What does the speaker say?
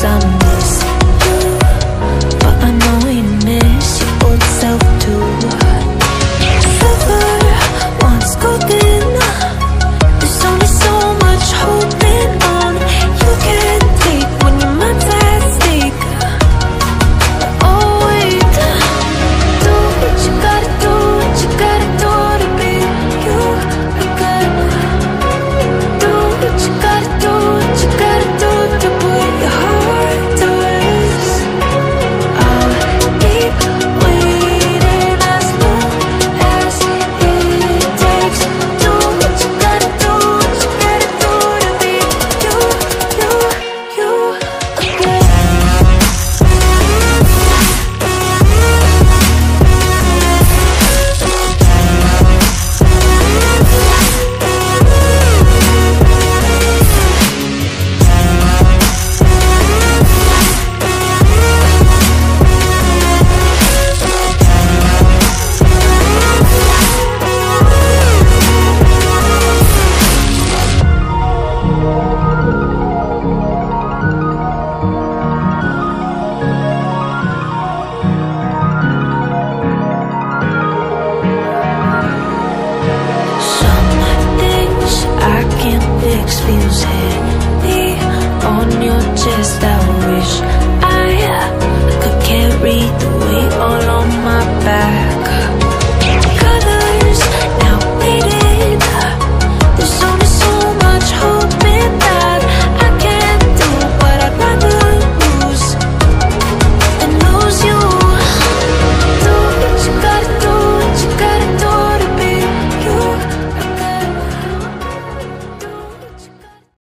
some feels heavy on your chest. I wish